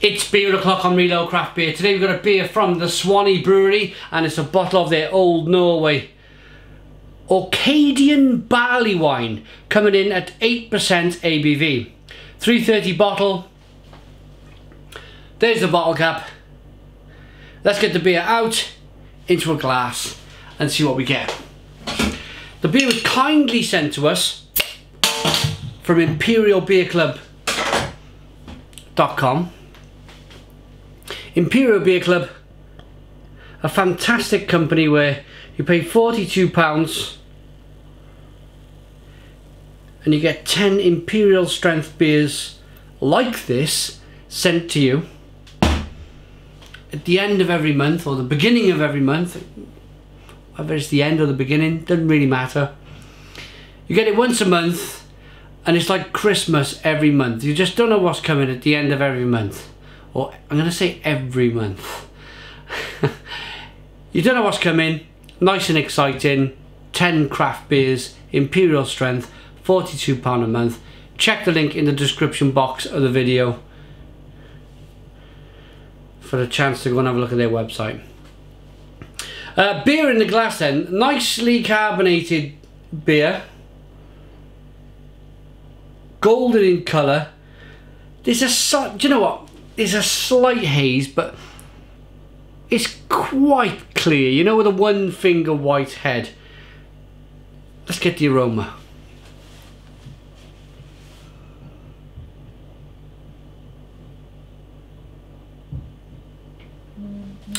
It's beer o'clock on Real Ale Craft Beer. Today we've got a beer from the Swanney Brewery and it's a bottle of their Old Norway Orcadian Barley Wine coming in at 8% ABV. 330 bottle. There's the bottle cap. Let's get the beer out into a glass and see what we get. The beer was kindly sent to us from imperialbeerclub.com Imperial Beer Club, a fantastic company where you pay £42 and you get 10 Imperial strength beers like this sent to you at the end of every month or the beginning of every month. Whether it's the end or the beginning doesn't really matter. You get it once a month and it's like Christmas every month. You just don't know what's coming at the end of every month or I'm going to say every month. you don't know what's coming, nice and exciting, 10 craft beers, imperial strength, £42 a month. Check the link in the description box of the video for a chance to go and have a look at their website. Uh, beer in the glass then, nicely carbonated beer, golden in colour. There's a, do you know what? There's a slight haze, but it's quite clear. You know, with a one finger white head. Let's get the aroma.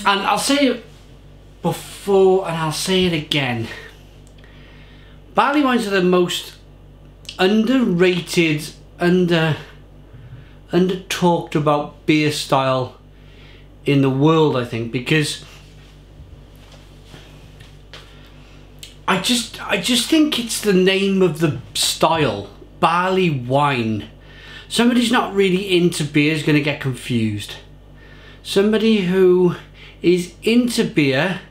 And I'll say it before and I'll say it again. Barley wines are the most underrated, under under talked about beer style in the world, I think, because I just I just think it's the name of the style, barley wine. Somebody's not really into beer is going to get confused. Somebody who is into beer,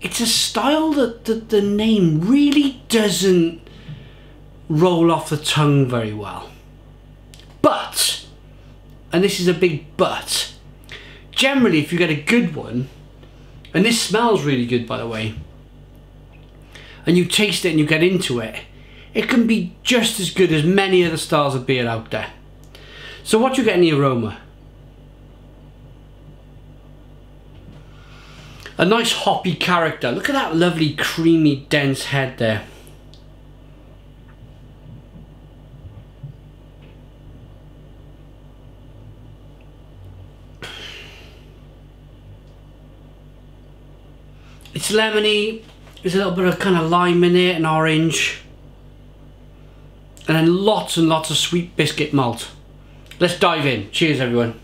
it's a style that, that the name really doesn't roll off the tongue very well. But, and this is a big but, generally if you get a good one, and this smells really good by the way, and you taste it and you get into it, it can be just as good as many other styles of beer out there. So what do you get in the aroma? A nice hoppy character. Look at that lovely creamy dense head there. It's lemony, there's a little bit of kind of lime in it and orange. And then lots and lots of sweet biscuit malt. Let's dive in. Cheers everyone.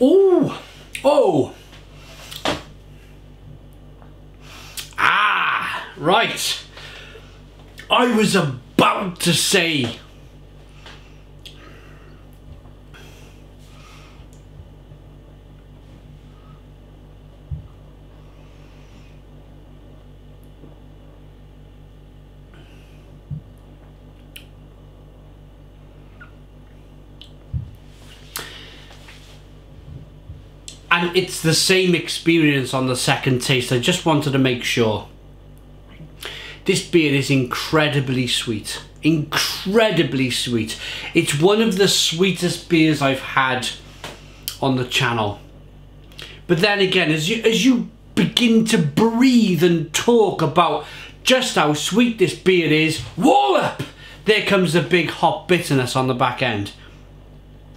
Oh, oh, Right. I was about to say. And it's the same experience on the second taste. I just wanted to make sure. This beer is incredibly sweet. Incredibly sweet. It's one of the sweetest beers I've had on the channel. But then again, as you, as you begin to breathe and talk about just how sweet this beer is, wallop! There comes the big hop bitterness on the back end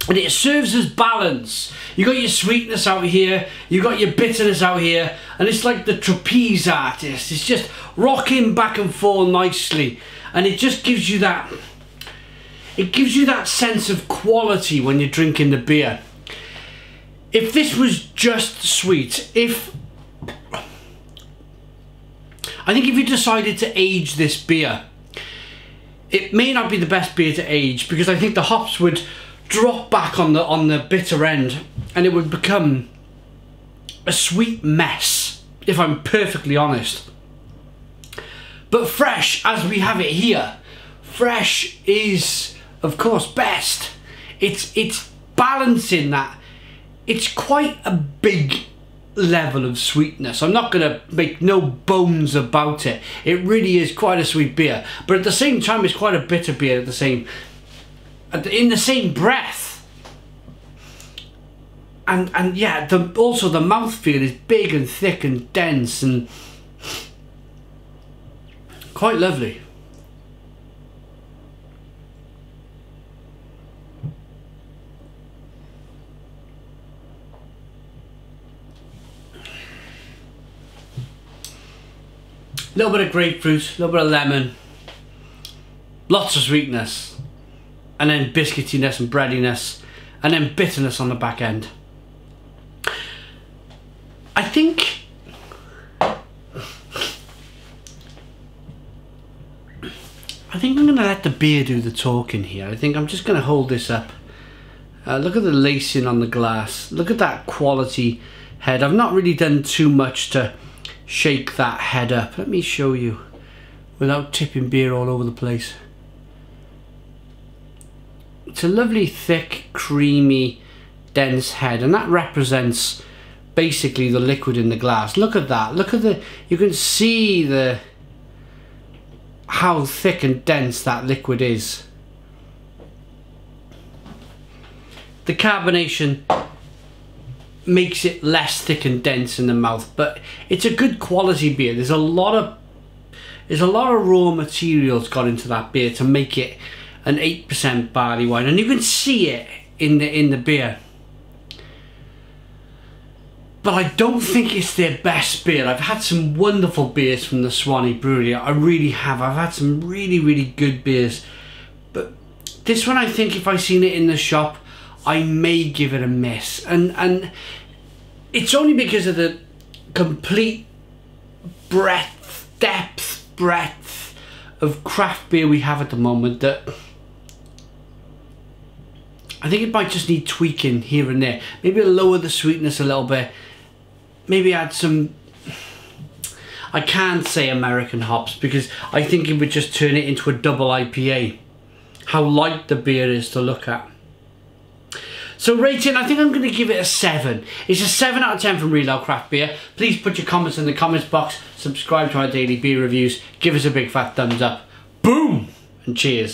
and it serves as balance. You got your sweetness out here, you got your bitterness out here, and it's like the trapeze artist. It's just rocking back and forth nicely, and it just gives you that. It gives you that sense of quality when you're drinking the beer. If this was just sweet, if I think if you decided to age this beer, it may not be the best beer to age because I think the hops would drop back on the on the bitter end and it would become a sweet mess if I'm perfectly honest but fresh as we have it here fresh is of course best it's it's balancing that it's quite a big level of sweetness. I'm not going to make no bones about it. It really is quite a sweet beer, but at the same time, it's quite a bitter beer. At the same, in the same breath, and and yeah, the also the mouthfeel is big and thick and dense and quite lovely. A little bit of grapefruit, a little bit of lemon, lots of sweetness, and then biscuitiness and breadiness, and then bitterness on the back end. I think I think I'm going to let the beer do the talking here. I think I'm just going to hold this up. Uh, look at the lacing on the glass. Look at that quality head. I've not really done too much to shake that head up. Let me show you without tipping beer all over the place. It's a lovely thick, creamy, dense head and that represents basically the liquid in the glass. Look at that. Look at the, you can see the, how thick and dense that liquid is. The carbonation makes it less thick and dense in the mouth but it's a good quality beer there's a lot of there's a lot of raw materials gone into that beer to make it an 8% barley wine and you can see it in the in the beer but I don't think it's their best beer. I've had some wonderful beers from the Swanney Brewery. I really have. I've had some really, really good beers. But this one, I think if I seen it in the shop, I may give it a miss. And and it's only because of the complete breadth, depth, breadth of craft beer we have at the moment that I think it might just need tweaking here and there. Maybe lower the sweetness a little bit. Maybe add some I can't say American hops because I think it would just turn it into a double IPA. How light the beer is to look at. So rating, I think I'm going to give it a 7. It's a 7 out of 10 from Real Craft Beer. Please put your comments in the comments box. Subscribe to our daily beer reviews. Give us a big fat thumbs up. Boom! And cheers.